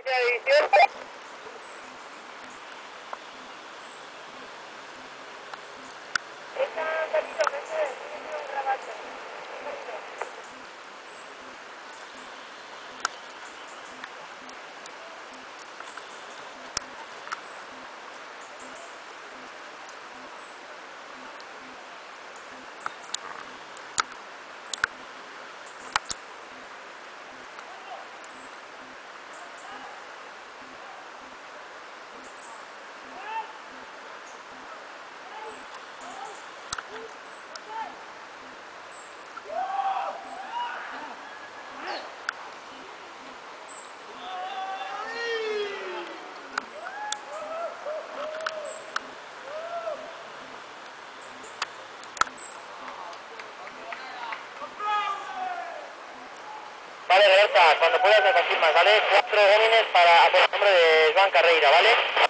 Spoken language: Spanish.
licencia de 18 Vale, Roberta, cuando puedas me confirmas, ¿vale? Cuatro gómines para, por nombre de Joan Carreira, ¿vale?